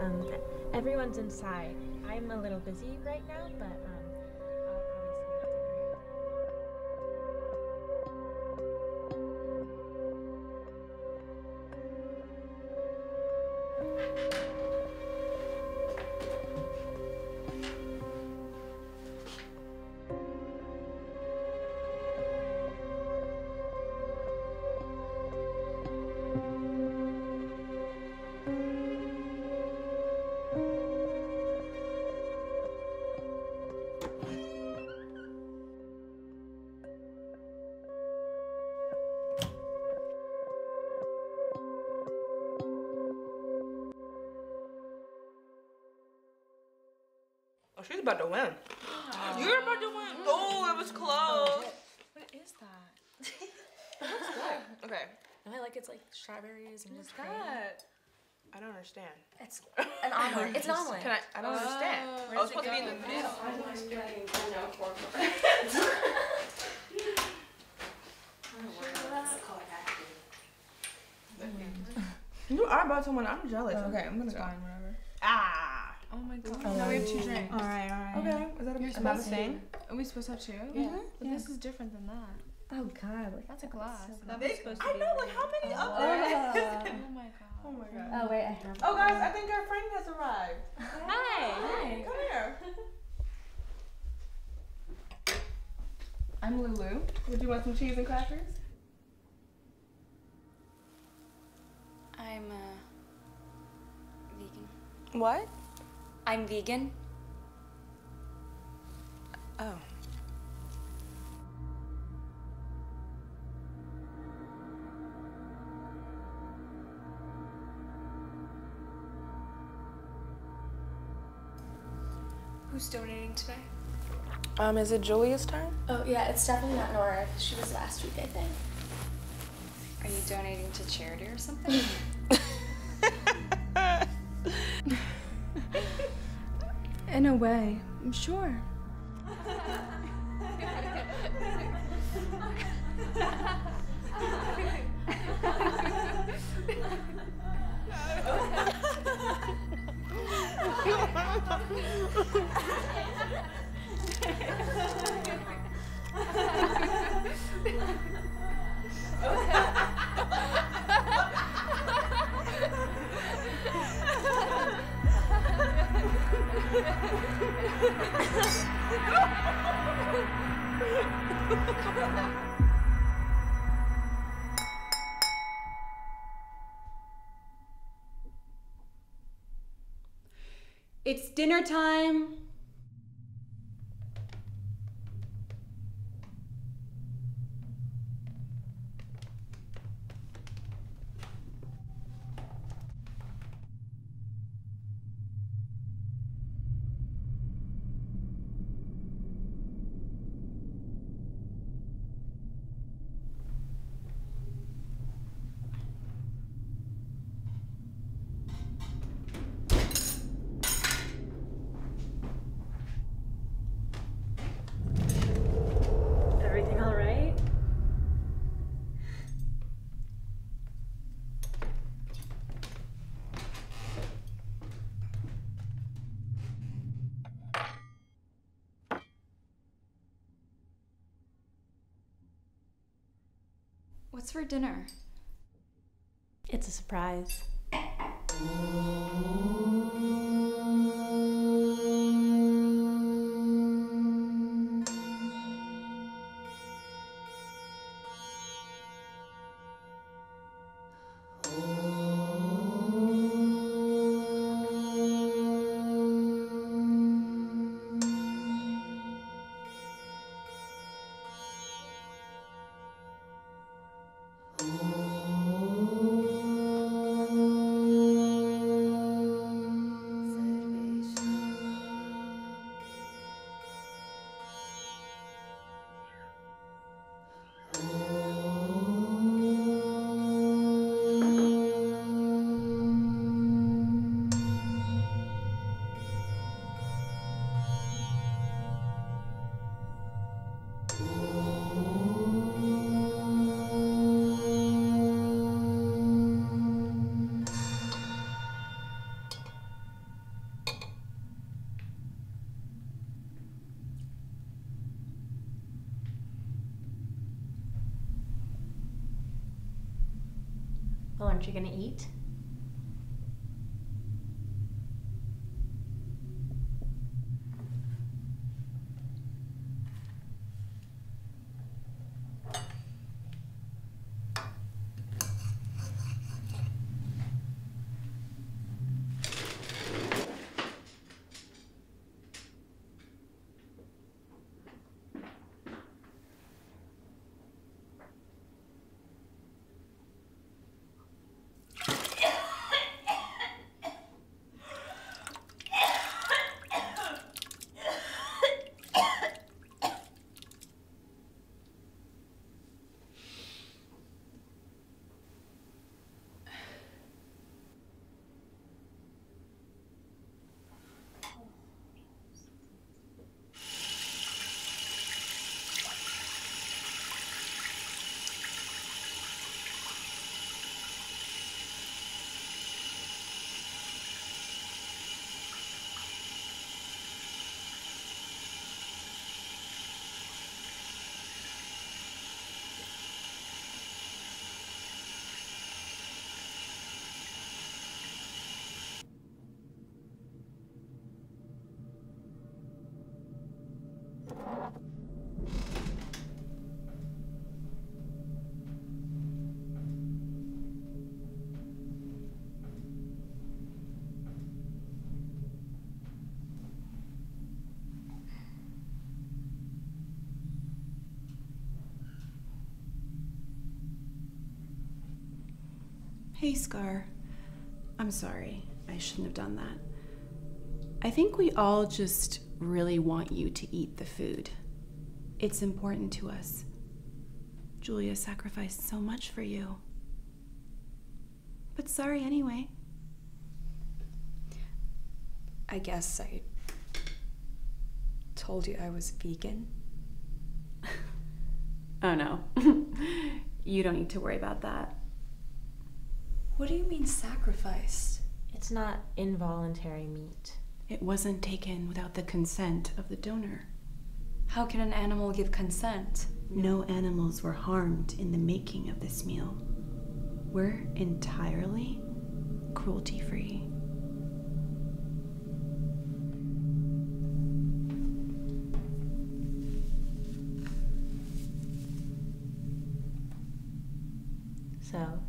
Um, everyone's inside. I'm a little busy right now, but um, she's about to win. You're about to win. Oh, it was close. What is that? Okay. No, I like it's like strawberries and just cream. I don't understand. It's an omelet. It's an omelet. Can I? I don't understand. I was supposed to be in the middle. You are about to win. I'm jealous. Okay, I'm gonna go. Fine, whatever. Ah. Oh my god. now we have two drinks. All right, all right. Okay. Is that a, You're am I supposed to. same? Are we supposed to have two? Yeah. But this is different than that. Oh God! Like, That's a glass. That was supposed to I be know, like, how many up there? Oh my god. Oh my god. Oh wait, I have. Oh guys, I think our friend has arrived. Hi. Come here. I'm Lulu. Would you want some cheese and crackers? I'm uh, vegan. What? I'm vegan. Oh. Who's donating today? Um, is it Julia's turn? Oh yeah, it's definitely not Nora. She was last week, I think. Are you donating to charity or something? In a way, I'm sure. It's dinner time. Everything all right? What's for dinner? It's a surprise. aren't you gonna eat? Hey, Scar. I'm sorry. I shouldn't have done that. I think we all just really want you to eat the food. It's important to us. Julia sacrificed so much for you. But sorry anyway. I guess I told you I was vegan. Oh no. you don't need to worry about that. What do you mean sacrificed? It's not involuntary meat. It wasn't taken without the consent of the donor. How can an animal give consent? No animals were harmed in the making of this meal. We're entirely cruelty free. So,